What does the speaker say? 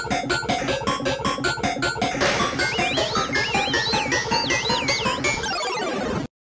Thank you.